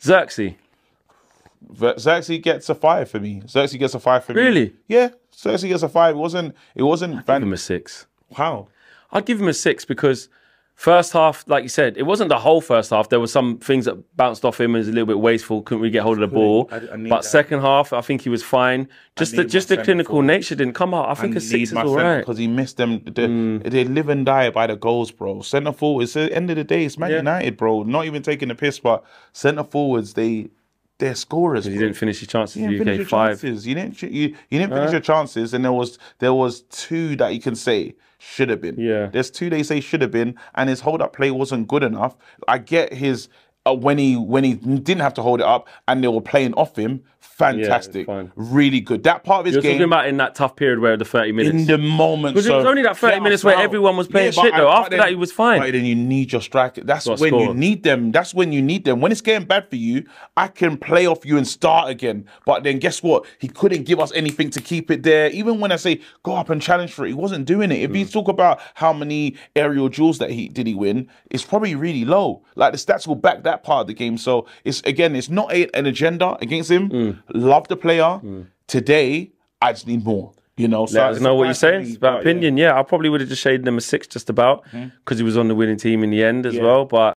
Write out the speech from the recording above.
Zirkzee. Zirkzee gets a five for me. Zirkzee gets a five for me. Really? Yeah. Zirkzee gets a five. It wasn't. It wasn't. Give Van- him a six. How? I'd give him a six because first half, like you said, it wasn't the whole first half. There were some things that bounced off him and was a little bit wasteful. Couldn't really get hold of the ball. I- I but that. second half, I think he was fine. Just the just the clinical centre nature didn't come out. I think a six is all right. because he missed them. They, they mm. live and die by the goals, bro. Centre forwards. At the end of the day, it's Man Yeah. United, bro. Not even taking the piss, but centre forwards, they they're scorers. He bro. didn't finish his chances. You didn't finish your five. chances. You didn't. You, you didn't finish your chances, and there was there was two that you can say should have been. Yeah. There's two they say should have been, and his hold up play wasn't good enough. I get his uh, when he when he didn't have to hold it up, and they were playing off him. Fantastic, fine. really good. That part of his You're game talking about in that tough period where the 30 minutes. in the moment. Because it was only that 30 minutes where out. everyone was playing but shit, though. After that, he was fine. But then you need your striker. That's Got when you need them. That's when you need them. When it's getting bad for you, I can play off you and start again. But then guess what? He couldn't give us anything to keep it there. Even when I say go up and challenge for it, he wasn't doing it. If Mm. you talk about how many aerial duels that he did he win, it's probably really low. Like the stats will back that part of the game. So it's again, it's not a, an agenda against him. Mm. Love the player. Today, I just need more. You know, so Let us know what you're saying. It's about but yeah. opinion. Yeah, I probably would have just shaded him a six just about because he was on the winning team in the end as well. But